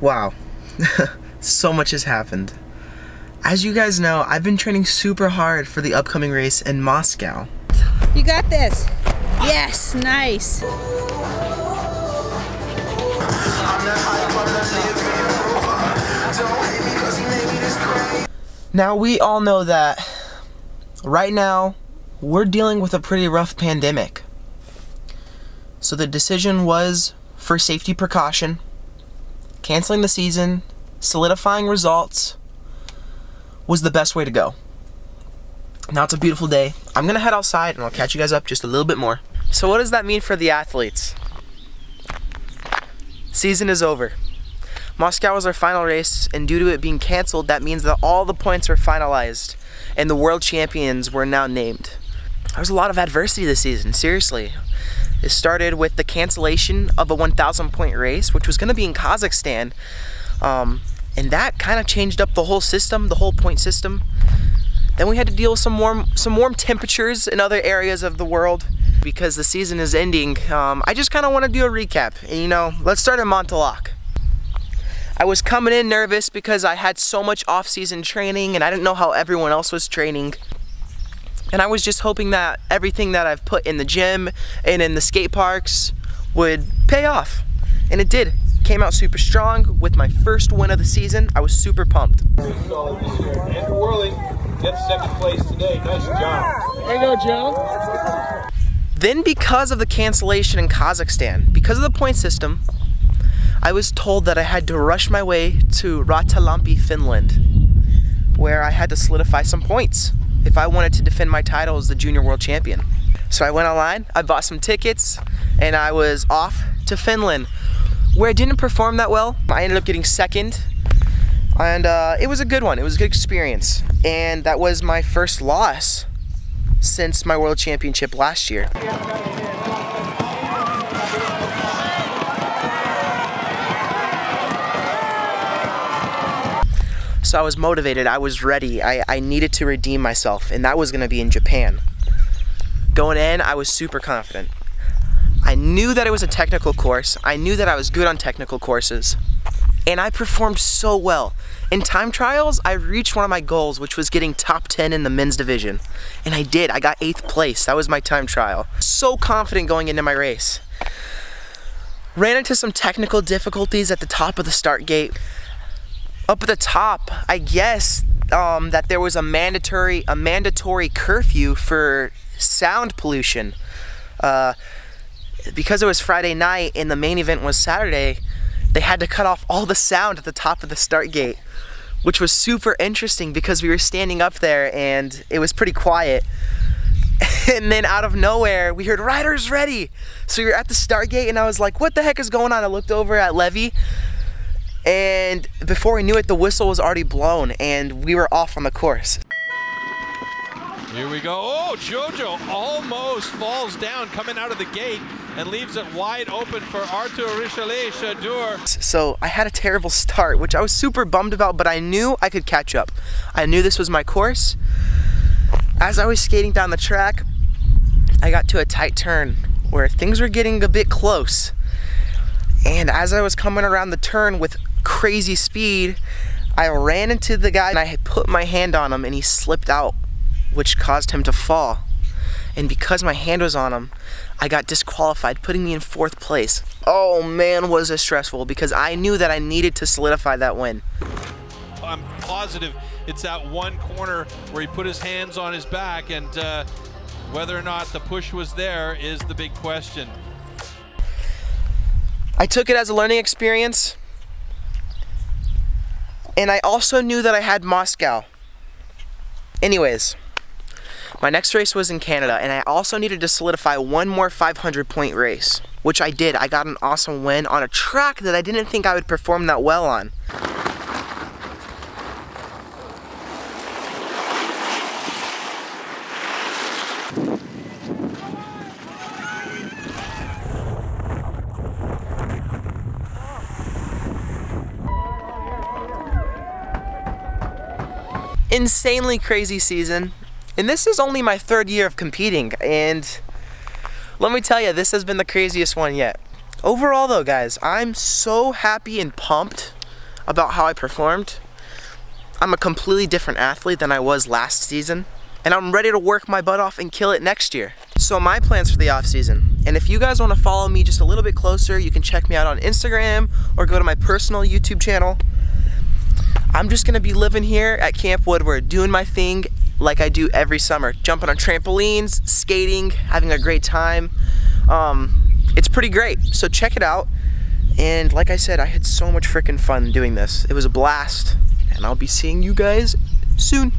Wow. so much has happened. As you guys know, I've been training super hard for the upcoming race in Moscow. You got this. Yes, nice. Now, we all know that right now we're dealing with a pretty rough pandemic. So the decision was for safety precaution, canceling the season, solidifying results was the best way to go. Now it's a beautiful day. I'm gonna head outside and I'll catch you guys up just a little bit more. So what does that mean for the athletes? Season is over. Moscow was our final race, and due to it being canceled, that means that all the points were finalized, and the world champions were now named. There was a lot of adversity this season, seriously. It started with the cancellation of a 1,000 point race, which was going to be in Kazakhstan, um, and that kind of changed up the whole system, the whole point system. Then we had to deal with some warm, some warm temperatures in other areas of the world because the season is ending. Um, I just kind of want to do a recap. And, you know, let's start in Mont du Lac. I was coming in nervous because I had so much off-season training and I didn't know how everyone else was training. And I was just hoping that everything that I've put in the gym and in the skate parks would pay off. And it did. Came out super strong with my first win of the season. I was super pumped. Andrew Worley gets second place today. Nice job. There you go, Joe. Then because of the cancellation in Kazakhstan, because of the point system, I was told that I had to rush my way to Ratalampi, Finland, where I had to solidify some points if I wanted to defend my title as the junior world champion. So I went online, I bought some tickets, and I was off to Finland, where I didn't perform that well. I ended up getting second, and uh, it was a good one. It was a good experience, and that was my first loss since my world championship last year. So I was motivated, I was ready, I, I needed to redeem myself, and that was gonna be in Japan. Going in, I was super confident. I knew that it was a technical course, I knew that I was good on technical courses, and I performed so well. In time trials, I reached one of my goals, which was getting top 10 in the men's division. And I did, I got eighth place, that was my time trial. So confident going into my race. Ran into some technical difficulties at the top of the start gate up at the top, I guess um, that there was a mandatory a mandatory curfew for sound pollution. Uh, because it was Friday night and the main event was Saturday, they had to cut off all the sound at the top of the start gate, which was super interesting because we were standing up there and it was pretty quiet. And then out of nowhere, we heard riders ready. So we were at the start gate and I was like, what the heck is going on? I looked over at Levy and before we knew it, the whistle was already blown and we were off on the course. Here we go. Oh, Jojo almost falls down coming out of the gate and leaves it wide open for Arthur Richelieu Chadour. So I had a terrible start, which I was super bummed about, but I knew I could catch up. I knew this was my course. As I was skating down the track, I got to a tight turn where things were getting a bit close. And as I was coming around the turn with crazy speed, I ran into the guy and I put my hand on him and he slipped out, which caused him to fall. And because my hand was on him, I got disqualified, putting me in fourth place. Oh man, was it stressful because I knew that I needed to solidify that win. I'm positive it's that one corner where he put his hands on his back and uh, whether or not the push was there is the big question. I took it as a learning experience. And I also knew that I had Moscow. Anyways, my next race was in Canada, and I also needed to solidify one more 500 point race, which I did. I got an awesome win on a track that I didn't think I would perform that well on. Insanely crazy season. And this is only my third year of competing. And let me tell you, this has been the craziest one yet. Overall though, guys, I'm so happy and pumped about how I performed. I'm a completely different athlete than I was last season, and I'm ready to work my butt off and kill it next year. So my plans for the off season, and if you guys want to follow me just a little bit closer, you can check me out on Instagram or go to my personal YouTube channel. I'm just gonna be living here at Camp Woodward, doing my thing like I do every summer, jumping on trampolines, skating, having a great time. Um, it's pretty great, so check it out. And like I said, I had so much freaking fun doing this. It was a blast, and I'll be seeing you guys soon.